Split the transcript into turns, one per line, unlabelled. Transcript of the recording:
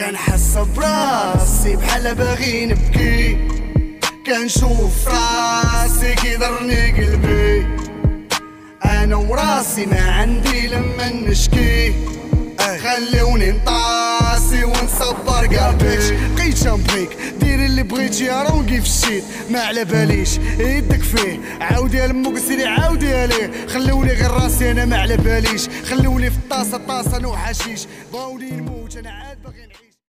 كنحس براسي بحال باغي نبكي. كنشوف راسي كيضرني قلبي. أنا وراسي ما عندي لما نشكي. خلوني نطاسي ونصبر قلبي. بقيت نبغيك ديري اللي بغيتي يا رونقي في الشيت. ما على باليش يدك فيه. عاودي لمك سيري عاودي ليه خلوني غير راسي أنا ما على باليش. خلوني في الطاسة طاسه نوع حشيش بغاوني نموت أنا عاد باغي نعيش.